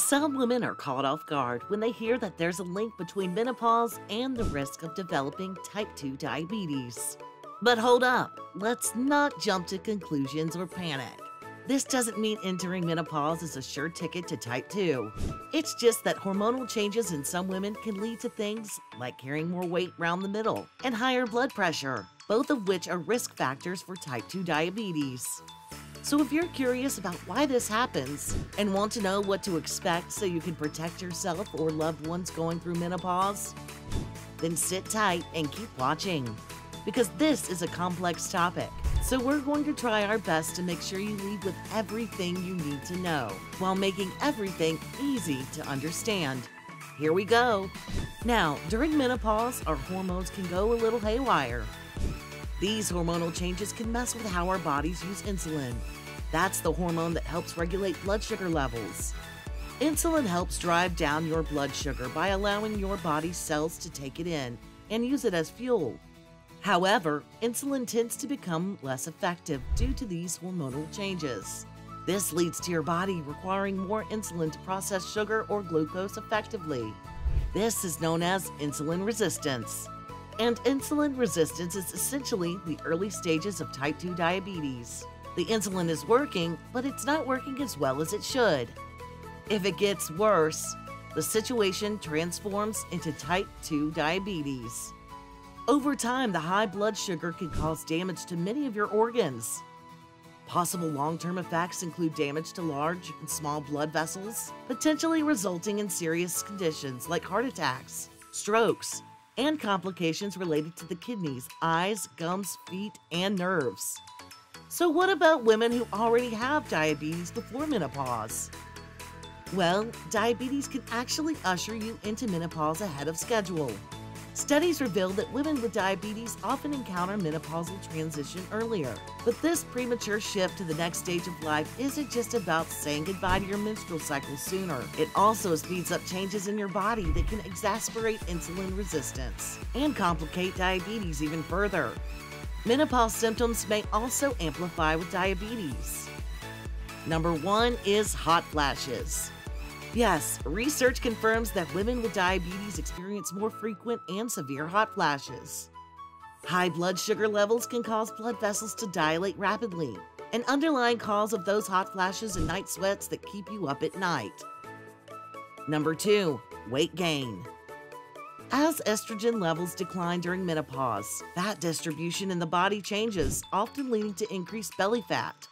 Some women are caught off guard when they hear that there's a link between menopause and the risk of developing type 2 diabetes. But hold up, let's not jump to conclusions or panic. This doesn't mean entering menopause is a sure ticket to type 2. It's just that hormonal changes in some women can lead to things like carrying more weight around the middle and higher blood pressure, both of which are risk factors for type 2 diabetes. So if you're curious about why this happens and want to know what to expect so you can protect yourself or loved ones going through menopause, then sit tight and keep watching because this is a complex topic so we're going to try our best to make sure you leave with everything you need to know while making everything easy to understand. Here we go. Now, during menopause, our hormones can go a little haywire. These hormonal changes can mess with how our bodies use insulin. That's the hormone that helps regulate blood sugar levels. Insulin helps drive down your blood sugar by allowing your body's cells to take it in and use it as fuel. However, insulin tends to become less effective due to these hormonal changes. This leads to your body requiring more insulin to process sugar or glucose effectively. This is known as insulin resistance. And insulin resistance is essentially the early stages of type 2 diabetes. The insulin is working, but it's not working as well as it should. If it gets worse, the situation transforms into type 2 diabetes. Over time, the high blood sugar can cause damage to many of your organs. Possible long term effects include damage to large and small blood vessels, potentially resulting in serious conditions like heart attacks, strokes, and complications related to the kidneys, eyes, gums, feet, and nerves. So, what about women who already have diabetes before menopause? Well, diabetes can actually usher you into menopause ahead of schedule. Studies reveal that women with diabetes often encounter menopausal transition earlier. But this premature shift to the next stage of life isn't just about saying goodbye to your menstrual cycle sooner. It also speeds up changes in your body that can exacerbate insulin resistance and complicate diabetes even further. Menopause symptoms may also amplify with diabetes. Number one is hot flashes. Yes, research confirms that women with diabetes experience more frequent and severe hot flashes. High blood sugar levels can cause blood vessels to dilate rapidly, an underlying cause of those hot flashes and night sweats that keep you up at night. Number 2. Weight gain. As estrogen levels decline during menopause, fat distribution in the body changes, often leading to increased belly fat.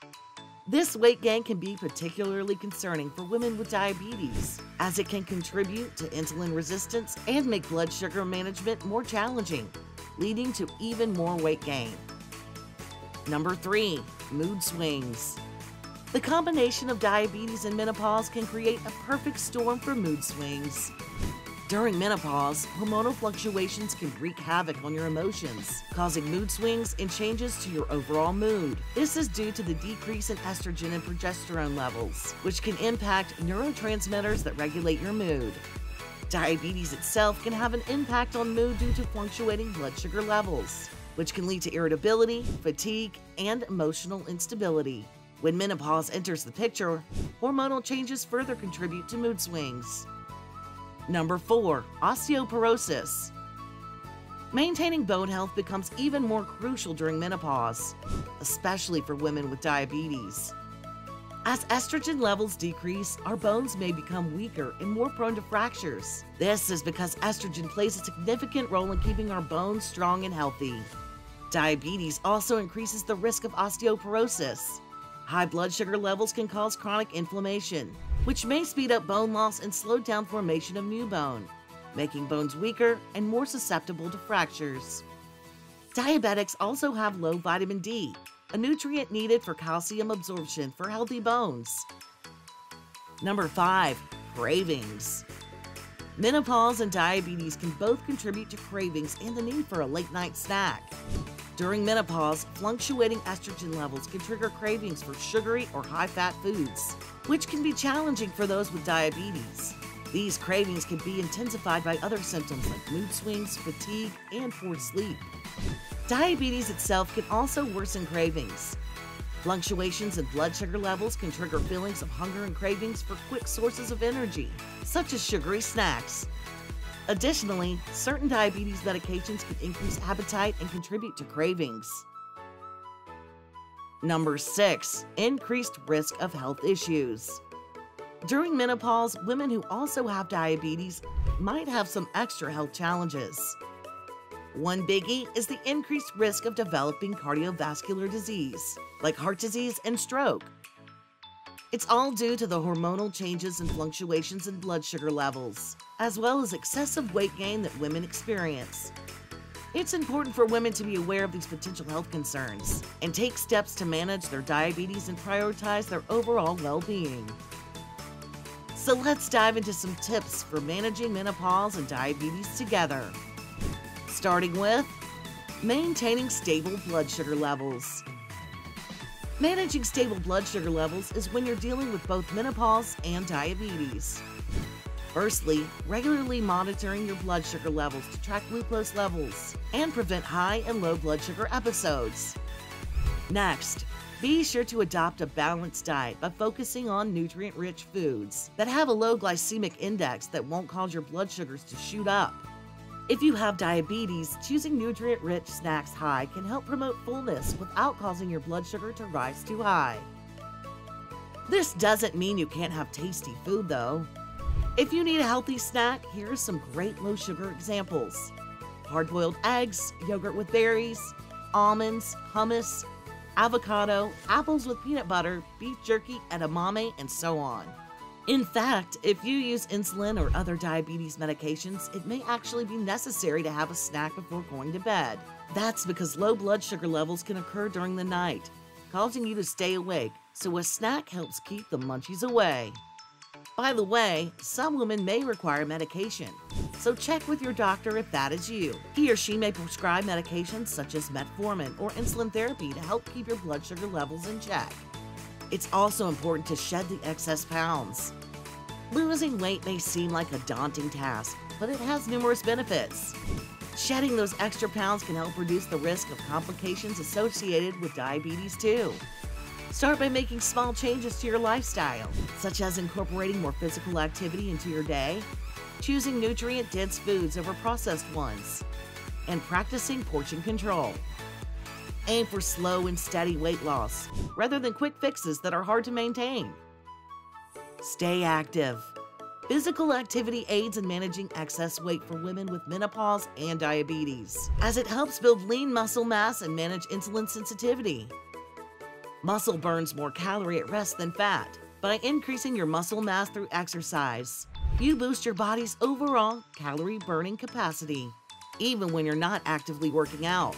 This weight gain can be particularly concerning for women with diabetes, as it can contribute to insulin resistance and make blood sugar management more challenging, leading to even more weight gain. Number 3. Mood swings. The combination of diabetes and menopause can create a perfect storm for mood swings. During menopause, hormonal fluctuations can wreak havoc on your emotions, causing mood swings and changes to your overall mood. This is due to the decrease in estrogen and progesterone levels, which can impact neurotransmitters that regulate your mood. Diabetes itself can have an impact on mood due to fluctuating blood sugar levels, which can lead to irritability, fatigue, and emotional instability. When menopause enters the picture, hormonal changes further contribute to mood swings. Number 4. Osteoporosis. Maintaining bone health becomes even more crucial during menopause, especially for women with diabetes. As estrogen levels decrease, our bones may become weaker and more prone to fractures. This is because estrogen plays a significant role in keeping our bones strong and healthy. Diabetes also increases the risk of osteoporosis. High blood sugar levels can cause chronic inflammation, which may speed up bone loss and slow down formation of new bone, making bones weaker and more susceptible to fractures. Diabetics also have low vitamin D, a nutrient needed for calcium absorption for healthy bones. Number 5. Cravings. Menopause and diabetes can both contribute to cravings and the need for a late night snack. During menopause, fluctuating estrogen levels can trigger cravings for sugary or high fat foods, which can be challenging for those with diabetes. These cravings can be intensified by other symptoms like mood swings, fatigue, and poor sleep. Diabetes itself can also worsen cravings. Fluctuations in blood sugar levels can trigger feelings of hunger and cravings for quick sources of energy, such as sugary snacks. Additionally, certain diabetes medications can increase appetite and contribute to cravings. Number 6. Increased risk of health issues. During menopause, women who also have diabetes might have some extra health challenges. One biggie is the increased risk of developing cardiovascular disease, like heart disease and stroke. It's all due to the hormonal changes and fluctuations in blood sugar levels, as well as excessive weight gain that women experience. It's important for women to be aware of these potential health concerns and take steps to manage their diabetes and prioritize their overall well being. So let's dive into some tips for managing menopause and diabetes together starting with maintaining stable blood sugar levels. Managing stable blood sugar levels is when you're dealing with both menopause and diabetes. Firstly, regularly monitoring your blood sugar levels to track glucose levels and prevent high and low blood sugar episodes. Next, be sure to adopt a balanced diet by focusing on nutrient rich foods that have a low glycemic index that won't cause your blood sugars to shoot up. If you have diabetes, choosing nutrient rich snacks high can help promote fullness without causing your blood sugar to rise too high. This doesn't mean you can't have tasty food though. If you need a healthy snack, here are some great low sugar examples hard boiled eggs, yogurt with berries, almonds, hummus, avocado, apples with peanut butter, beef jerky, edamame, and so on. In fact, if you use insulin or other diabetes medications, it may actually be necessary to have a snack before going to bed. That's because low blood sugar levels can occur during the night, causing you to stay awake, so a snack helps keep the munchies away. By the way, some women may require medication, so check with your doctor if that is you. He or she may prescribe medications such as metformin or insulin therapy to help keep your blood sugar levels in check. It's also important to shed the excess pounds. Losing weight may seem like a daunting task, but it has numerous benefits. Shedding those extra pounds can help reduce the risk of complications associated with diabetes too. Start by making small changes to your lifestyle, such as incorporating more physical activity into your day, choosing nutrient dense foods over processed ones, and practicing portion control. Aim for slow and steady weight loss rather than quick fixes that are hard to maintain. Stay active. Physical activity aids in managing excess weight for women with menopause and diabetes, as it helps build lean muscle mass and manage insulin sensitivity. Muscle burns more calorie at rest than fat. By increasing your muscle mass through exercise, you boost your body's overall calorie burning capacity, even when you're not actively working out.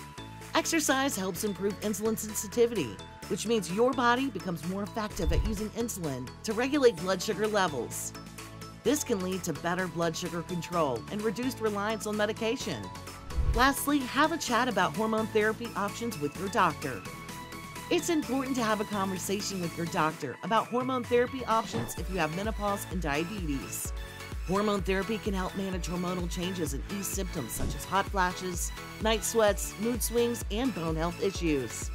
Exercise helps improve insulin sensitivity, which means your body becomes more effective at using insulin to regulate blood sugar levels. This can lead to better blood sugar control and reduced reliance on medication. Lastly, have a chat about hormone therapy options with your doctor. It's important to have a conversation with your doctor about hormone therapy options if you have menopause and diabetes. Hormone therapy can help manage hormonal changes and ease symptoms such as hot flashes, night sweats, mood swings, and bone health issues.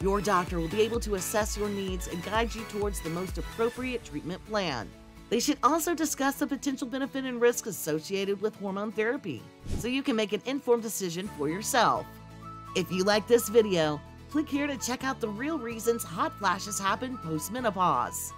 Your doctor will be able to assess your needs and guide you towards the most appropriate treatment plan. They should also discuss the potential benefit and risk associated with hormone therapy so you can make an informed decision for yourself. If you like this video, click here to check out the real reasons hot flashes happen post-menopause.